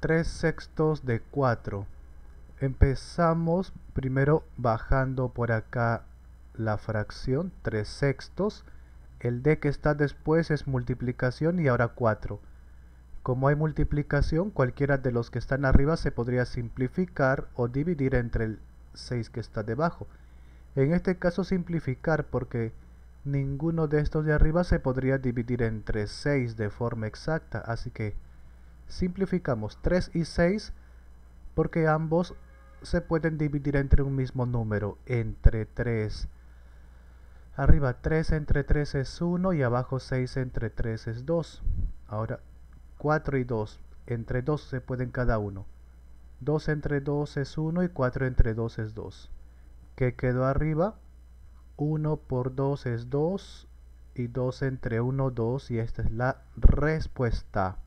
3 sextos de 4. Empezamos primero bajando por acá la fracción, 3 sextos. El d que está después es multiplicación y ahora 4. Como hay multiplicación, cualquiera de los que están arriba se podría simplificar o dividir entre el 6 que está debajo. En este caso simplificar porque ninguno de estos de arriba se podría dividir entre 6 de forma exacta, así que simplificamos 3 y 6 porque ambos se pueden dividir entre un mismo número, entre 3. Arriba 3 entre 3 es 1 y abajo 6 entre 3 es 2. Ahora 4 y 2. Entre 2 se pueden cada uno. 2 entre 2 es 1 y 4 entre 2 es 2. ¿Qué quedó arriba? 1 por 2 es 2 y 2 entre 1, 2 y esta es la respuesta.